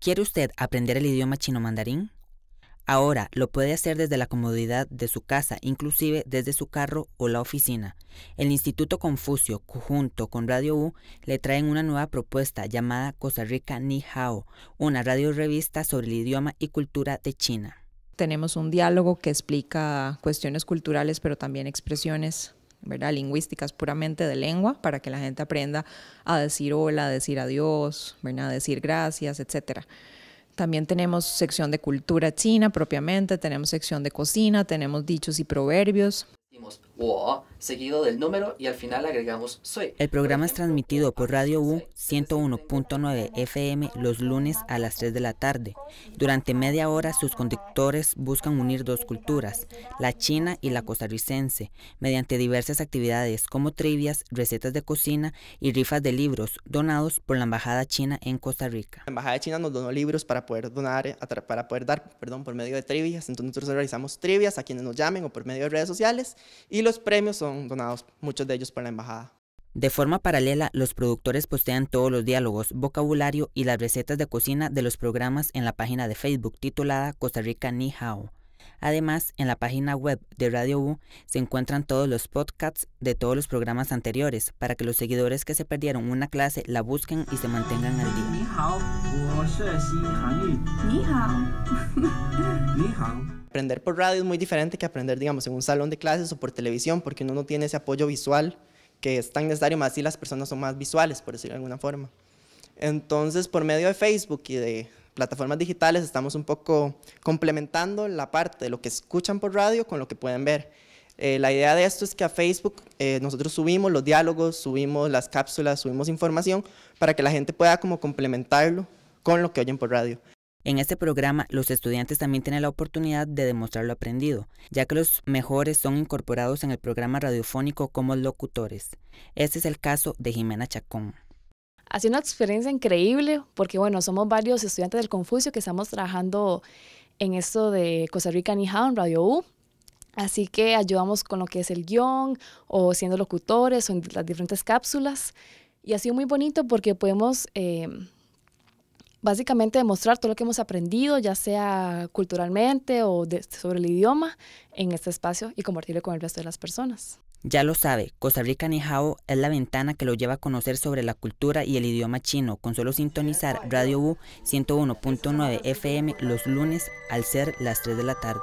¿Quiere usted aprender el idioma chino mandarín? Ahora lo puede hacer desde la comodidad de su casa, inclusive desde su carro o la oficina. El Instituto Confucio, junto con Radio U, le traen una nueva propuesta llamada Costa Rica Ni Hao, una radio revista sobre el idioma y cultura de China. Tenemos un diálogo que explica cuestiones culturales, pero también expresiones ¿verdad? lingüísticas puramente de lengua para que la gente aprenda a decir hola, a decir adiós, ¿verdad? a decir gracias, etcétera. También tenemos sección de cultura china propiamente, tenemos sección de cocina, tenemos dichos y proverbios seguido del número y al final agregamos soy. El programa es transmitido por Radio U 101.9 FM los lunes a las 3 de la tarde. Durante media hora sus conductores buscan unir dos culturas, la china y la costarricense, mediante diversas actividades como trivias, recetas de cocina y rifas de libros donados por la Embajada China en Costa Rica. La Embajada China nos donó libros para poder donar, para poder dar, perdón, por medio de trivias. Entonces nosotros realizamos trivias a quienes nos llamen o por medio de redes sociales y los premios son donados, muchos de ellos por la embajada. De forma paralela, los productores postean todos los diálogos, vocabulario y las recetas de cocina de los programas en la página de Facebook titulada Costa Rica Ni Hao. Además, en la página web de Radio U se encuentran todos los podcasts de todos los programas anteriores para que los seguidores que se perdieron una clase la busquen y se mantengan al día. Ni hao. Aprender por radio es muy diferente que aprender, digamos, en un salón de clases o por televisión, porque uno no tiene ese apoyo visual que es tan necesario, más si las personas son más visuales, por decirlo de alguna forma. Entonces, por medio de Facebook y de plataformas digitales, estamos un poco complementando la parte de lo que escuchan por radio con lo que pueden ver. Eh, la idea de esto es que a Facebook eh, nosotros subimos los diálogos, subimos las cápsulas, subimos información para que la gente pueda como complementarlo con lo que oyen por radio. En este programa, los estudiantes también tienen la oportunidad de demostrar lo aprendido, ya que los mejores son incorporados en el programa radiofónico como locutores. Este es el caso de Jimena Chacón. Ha sido una experiencia increíble porque, bueno, somos varios estudiantes del Confucio que estamos trabajando en esto de Costa Rica Ni en Radio U. Así que ayudamos con lo que es el guion o siendo locutores o en las diferentes cápsulas. Y ha sido muy bonito porque podemos... Eh, básicamente demostrar todo lo que hemos aprendido, ya sea culturalmente o sobre el idioma, en este espacio y compartirlo con el resto de las personas. Ya lo sabe, Costa Rica Nihao es la ventana que lo lleva a conocer sobre la cultura y el idioma chino, con solo sintonizar Radio U 101.9 FM los lunes al ser las 3 de la tarde.